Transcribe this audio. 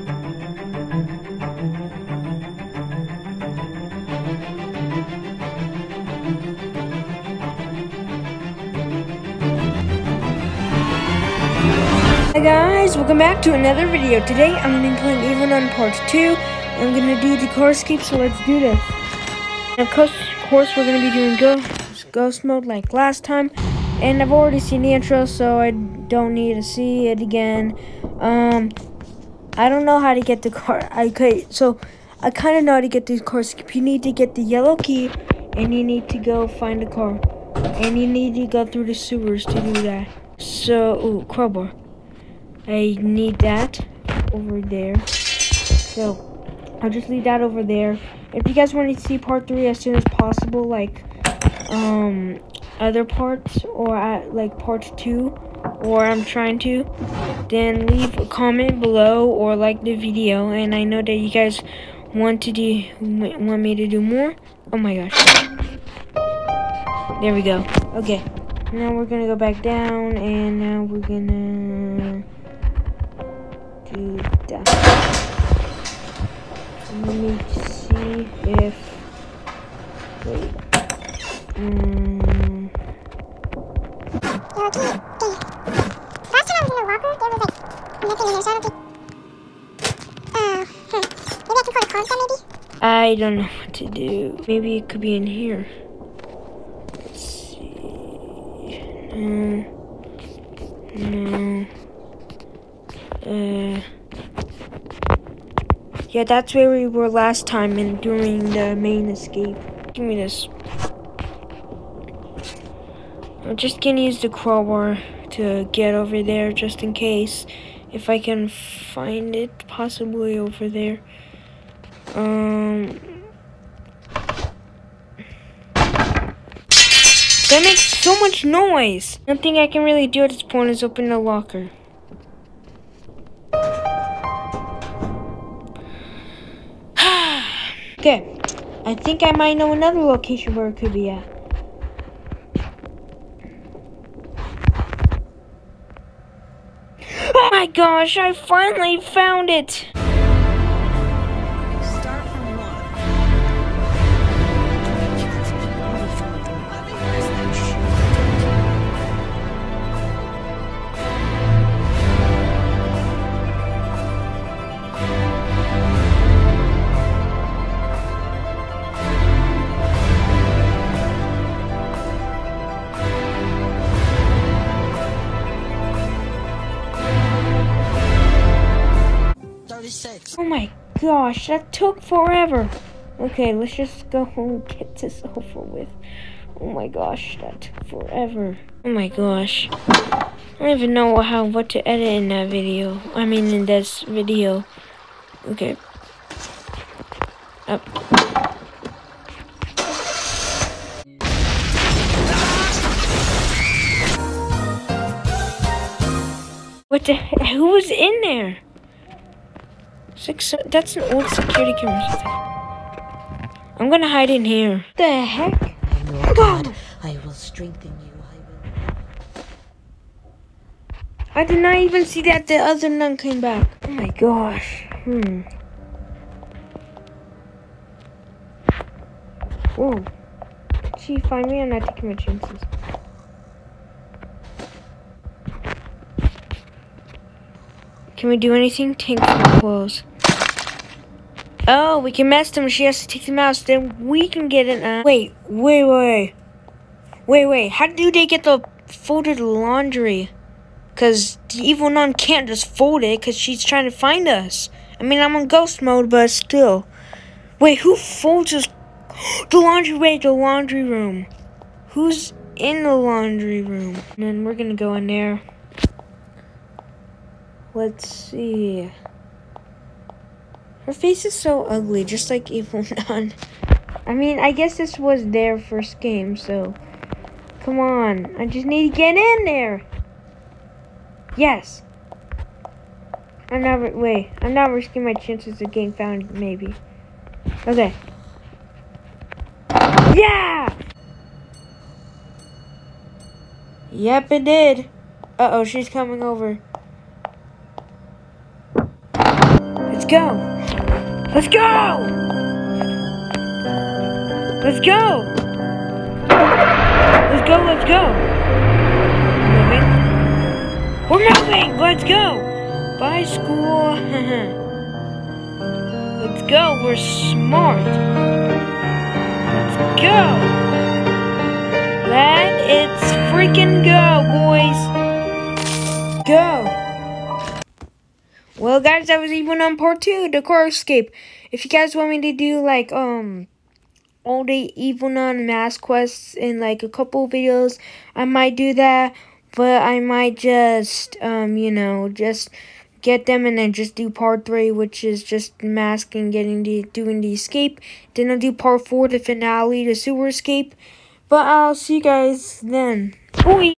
Hi guys, welcome back to another video. Today I'm going to be playing Evil Nun Part 2. I'm going to do the car escape, so let's do this. And of course, of course we're going to be doing ghost, ghost mode like last time. And I've already seen the intro, so I don't need to see it again. Um, I don't know how to get the car. Okay, so I kind of know how to get the car. You need to get the yellow key, and you need to go find the car. And you need to go through the sewers to do that. So, ooh, crowbar. I need that over there. So I'll just leave that over there. If you guys want to see part three as soon as possible, like um other parts or at like part two, or I'm trying to, then leave a comment below or like the video. And I know that you guys want to do want me to do more. Oh my gosh. There we go. Okay. Now we're gonna go back down, and now we're gonna do that. Let me see if. Wait. Um, Yo, okay, okay. Last time I was in the walker, there was I don't think. Hmm. Maybe I can a card maybe? I don't know what to do. Maybe it could be in here. Let's see. No. No. Uh. Yeah, that's where we were last time and during the main escape. Give me this. I'm just gonna use the crowbar to get over there just in case. If I can find it possibly over there. Um. That makes so much noise. Nothing I can really do at this point is open the locker. okay. I think I might know another location where it could be at. Oh my gosh, I finally found it! Oh my gosh, that took forever. Okay, let's just go home and get this over with. Oh my gosh, that took forever. Oh my gosh. I don't even know how what to edit in that video. I mean in this video. Okay. Up. What the? Who was in there? Six, that's an old security camera. I'm gonna hide in here. The heck? God! I will strengthen you. I. I did not even see that the other nun came back. Oh my gosh. Hmm. Whoa. She find me? I'm not taking my chances. Can we do anything? Take clothes. Oh, we can mess them. She has to take them out. So then we can get it. Uh, wait, wait, wait. Wait, wait. How do they get the folded laundry? Because the evil nun can't just fold it because she's trying to find us. I mean, I'm on ghost mode, but still. Wait, who folds? The laundry, wait, the laundry room. Who's in the laundry room? And then we're going to go in there. Let's see. Her face is so ugly, just like Evil Nun. I mean, I guess this was their first game, so... Come on, I just need to get in there! Yes! I'm not, wait, I'm not risking my chances of getting found, maybe. Okay. Yeah! Yep, it did. Uh-oh, she's coming over. Go. Let's go. Let's go. Let's go, let's go. Moving. We're moving. Let's go. Bye, school. let's go. We're smart. Let's go. Let it's freaking go, boys. Go. Well, guys, that was Evil Nun part two, the car escape. If you guys want me to do like um all the evil nun mask quests in like a couple videos, I might do that. But I might just um you know just get them and then just do part three, which is just masking, getting the doing the escape. Then I'll do part four, the finale, the sewer escape. But I'll see you guys then. Bye.